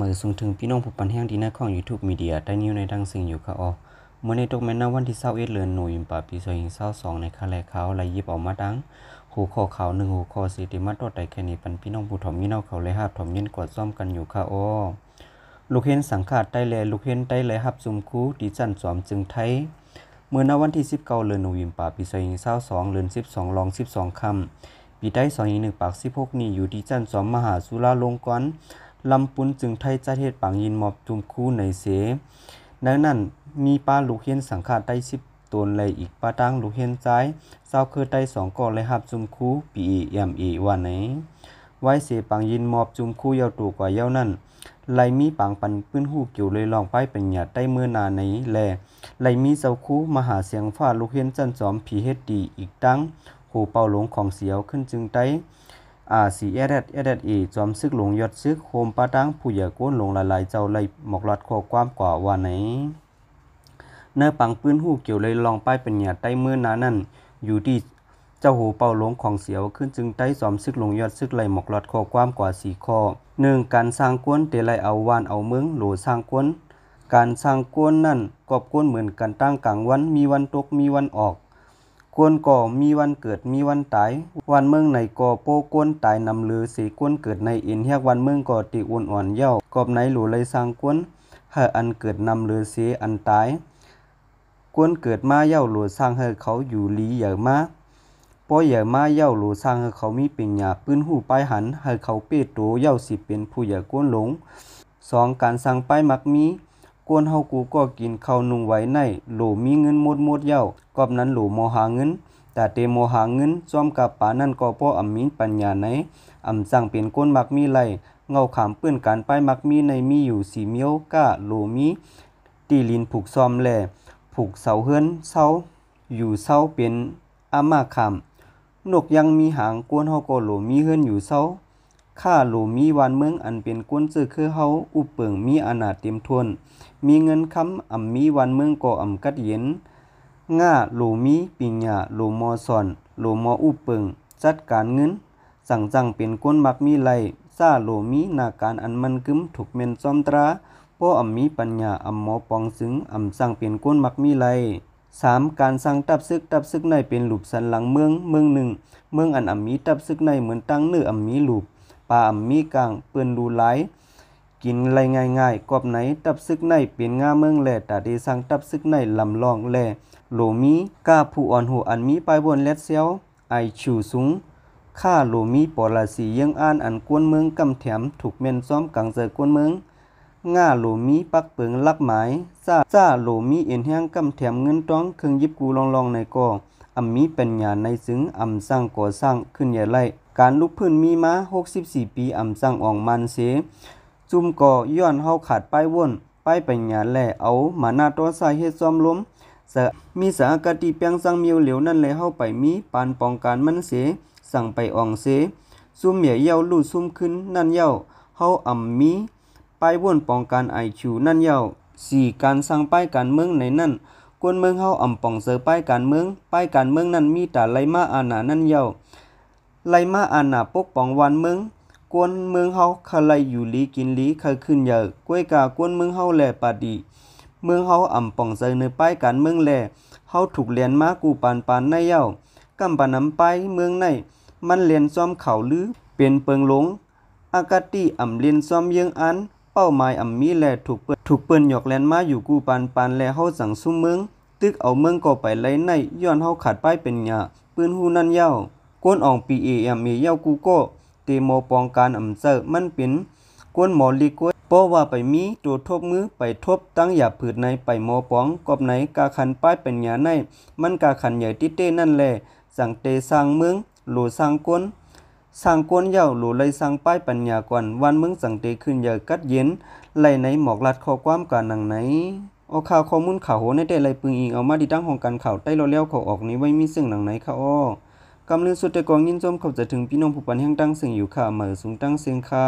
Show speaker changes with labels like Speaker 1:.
Speaker 1: มือสูงถึงพี่น้องผู้ปันแห้งดีนะของ YouTube Media ได้นิวในดังสิ่งอยู่ค่ะอ๋อเมื่อในตกแม่นวันที่21เดือนหน่วยปาปี2022ในคาแลเขาไหลยิบออกมาดังหูคอเขาหนึ่งหูคอสีติมาตอดใดแค่นี้ปันพี่น้องผู้ถมมีเนาเขาเลยหับถมย็นกอดซ่อมกันอยู่ค่ะอ๋อลูกเห็นสังขาดได้แลลูกเห็นได้เลยหับซุมคูดิจันสอมจึงไทยเมื่อณวันที่19เดือนหน่วยปาปี2022เดือน12ลอง12คำปีได้21ปาก16นี้อยู่ที่จันสอมมหาสุราลงกรณ์ ลำปุนจึงไทยจะเฮ็ดปังยินมอบจุมคู่ในเสดังนั้นมีป้าลูกเฮียนสังฆาได้สิบตนเลยอีกป้าตั้งลูกเฮียนซ้ายเศร้าคือได้สองก่อเลยหับจุมคู่ปีเอ็มเอวันไหนไว้เสปังยินมอบจุมคู่ยาวตัวกว่าเย้านั่นไลมีปังปันปื้นหูเกี่ยวเลยลองไปเป็นหยาได้เมื่อนาในแลไลมีเจ้าคู่มหาเสียงฟ้าลูกเฮียนจันจอมผีเฮ็ดดีอีกตั้งหูเป่าหลงของเสียวขึ้นจึงได้ อาสีเอเดเอเดเอจอมซึกหลงยอดซึกโคมปาตังผู้อย่ก้นหลงละลายๆ เจ้าไลหมอกลัดข้อความกว่าว่าไหน เนื้อปังปื้นหูเกี่ยวเลยลองป้ายเป็นหยาดใต้เมื่อนานั่น อยู่ที่เจ้าหูเป่าหลงของเสียวขึ้นจึงใต้สอมซึกหลงยอดซึกไหลหมอกลัดข้อความกว่าสี่ข้อหนึ่งการสร้างกวนเตไลเอาวานเอาเมืองโหลสร้างกวนการสร้างกวนนั่นกอบกวนเหมือนกันตั้งกลางวันมีวันตกมีวันออก กวนก่อมีวันเกิดมีวันตาย วันเมืองในก่อโป้กวนตายนำลือสีกวนเกิดในอ็นเฮียกวันเมืองก่อติอุ่นอ่อนเย้ากอบไหนหลูเลยสร้างกวนเฮอันเกิดนำลือสีอันตายกวนเกิดมาเย้าหลูสร้างเฮเขาอยู่ลีเหย่อมาป้อเหย่อมาเย้าหลูสร้างเฮเขามีเป็นหยาปืนหูป้ายหันเฮเขาเป้โตเย้าสิเป็นผู้เหย่อกวนหลงสองการสร้างป้ายมักมี กวนเฮากูก็กินข้าวนุ่งไว้ในโหลมีเงินหมดหมดเย้ากอบนั้นโหลโมหาเงินแต่เตโมหาเงินซ้อมกับปานั่นก็เพราะอำมีปัญญาในอำสั่งเป็นก้นมักมีไหลเงาขามเปื้อนการไปมักมีในมีอยู่สีเมียวก้าโหลมีตีลินผูกซ้อมแลผูกเสาเฮือนเสาอยู่เสาเป็นอามาคำนกยังมีหางกวนเฮาก็โหลมีเฮือนอยู่เสา ข้าหลูมีวันเมืองอันเป็นกวนซื้อคือเฮาอุปเปิงมีอนาเต็มทวนมีเงินคำอำมีวันเมืองก็อำกัดเย็นง่าโลมีปิญญาโลมอสอนโลมออุปเปิงจัดการเงิน สั่งจังเป็นก้นมักมีไหลซาโลมีนาการอันมันกึมถูกเมนจอมตราป้ออำมีปัญญาอำหมอปองซึ้งอำสั่งเป็นก้นมักมีไหลสามการสั่งตับซึกตับซึกในเป็นหลุบสันหลังเมืองเมืองหนึ่ง เมืองอันอำมีตับซึกในเหมือนตั้งเนื้ออำมีหลุบ ป่าอมีกลางเปื้อนดูหลายกินไรง่ายๆกอบไหนตับซึกในเป็นง่าเมืองแหล่ตาดีสั่งตับซึกในลำลองแหล่โลมีกาผู้อ่อนหูอันมีปลายบนเล็ดเซียวไอชูสูงค่าโลมีปอลาสียังอ่านอันกวนเมืองกำแถมถูกเม่นซ้อมกังเจอกวนเมือง ง่าโลมีปักเปิงลักหมายซาซาโลมีเอ็นแห้งกำแถมเงินต้องเครื่องยิบกูลองลองในกออำมีปัญญาในซึ้งอำสร้างก่อสร้างขึ้นใหญ่ไล่การลุกพื้นมีมา64 ปีอำสร้างอองมันเสจุ่มก่อย้อนเฮาขาดป้ายวนป้ายปัญญาแลเอามาหน้าตัวสาเหตุซ้อมล้มสะมีสากติเปียงสังมีวเหลวนั่นเลยเฮาไปมีปานป้องกันมันเสสั่งไปอองเสซุ่มเหยเย้าลู่ซุ่มขึ้นนั่นเย้าเฮาอ่ำมี ป้ายวนป้องกันไอคิวนั่นเย้าสี่การสั่งป้ายการเมืองในนั่นกวนเมืองเฮาอ่ำป่องเสอป้ายการเมืองป้ายการเมืองนั้นมีแต่ไลมาอาณานั่นเย้าไลมาอาณาปกป้องวันเมืองกวนเมืองเฮาคาไลอยู่ลีกินลีเคยขึ้นเยอะกล้วยกากวนเมืองเฮาแลปาดีเมืองเฮาอ่ำป่องใจในป้ายการเมืองแลเฮาถูกเรียนมากูปานปานในเย้ากำปานำป้ายเมืองในมันเรียนซ้อมเขาลือเป็นเปิงหลงอากาติอ่ำเรียนซ้อมเยืองอัน เป้าหมายอ่ำมีแลถูกเปิ้นถูกเปิ้นหยอกแลนมาอยู่กู้ปานปานแลเฮาสังซุมเมือง ตึกเอาเมืองก็ไปไล่ในย้อนเฮาขาดป้ายเป็นหยาปืนหูนั่นเย้าก้นอ่องปีเอเอ็มเอเย้ากูก็เตโมปองการอ่ำเซอร์มันเป็นก้นหมอลีกวยเพราะว่าไปมีตัวทบมือไปทบตั้งหยาผืดในไปหมอปองกอบไหนกาคันป้ายเป็นหยาใน มันกาคันใหญ่ติเต้นั่นแหละสั่งเตสร้างเมืองหลสร้างก้น สร้างก้นเย่าหลเลยสร้างป้ายปัญญากวนวันมึงสั่งเตขึ้นเยอะกัดเย็นไหลในหมอกลัดข้อความการหนังไหนเอาข่าวข้อมูลข่าวโหในแต่ไรปึงอิงเอามาดีตั้งของการข่าวใต้เราเลี้ยวเขาออกนี้ไว้มีซึ่งหนังไหนค่ะอ้อกำลือสุดแต่กองยินจมเขาจะถึงพี่น้องผู้ปันแห่งตั้งสิ่งอยู่ค่ะเหมือสูงตั้งเสียงค่ะ